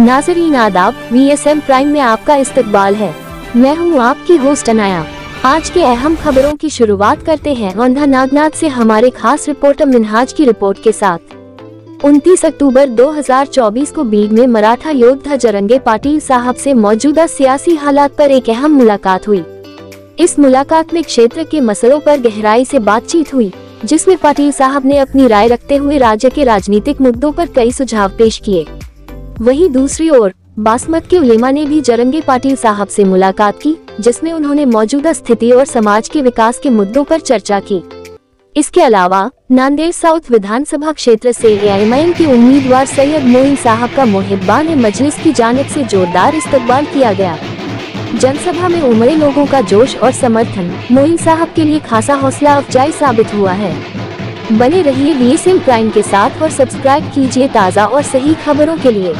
नाजरीन आदाब V S M prime में आपका इस्तकबाल है। मैं हूँ आपकी होस्ट अनाया। आज के अहम खबरों की शुरुआत करते हैं औंधा नागनाथ से हमारे खास रिपोर्टर मिनहाज की रिपोर्ट के साथ। 29 अक्टूबर 2024 को बीड में मराठा योद्धा जरंगे पाटिल साहब से मौजूदा सियासी हालात पर एक अहम मुलाकात हुई। इस मुलाकात में क्षेत्र के मसलों पर गहराई से बातचीत हुई, जिसमें पाटिल साहब ने अपनी राय रखते हुए राज्य के राजनीतिक मुद्दों पर कई सुझाव पेश किए। वहीं दूसरी ओर, बासमत के उलेमा ने भी जरंगे पाटिल साहब से मुलाकात की, जिसमें उन्होंने मौजूदा स्थिति और समाज के विकास के मुद्दों पर चर्चा की। इसके अलावा, नांदेड़ साउथ विधानसभा क्षेत्र से एआईएमआईएम के उम्मीदवार सैयद मोइन साहब का मुहिबान मजलिस की जानब से जोरदार इस्तकबाल किया गया। जनसभा में उमड़े लोगों का जोश और समर्थन, मोइन साहब के लिए खासा हौसला अफजाई साबित हुआ है। बने रहिए वी प्राइम के साथ और सब्सक्राइब कीजिए ताज़ा और सही खबरों के लिए।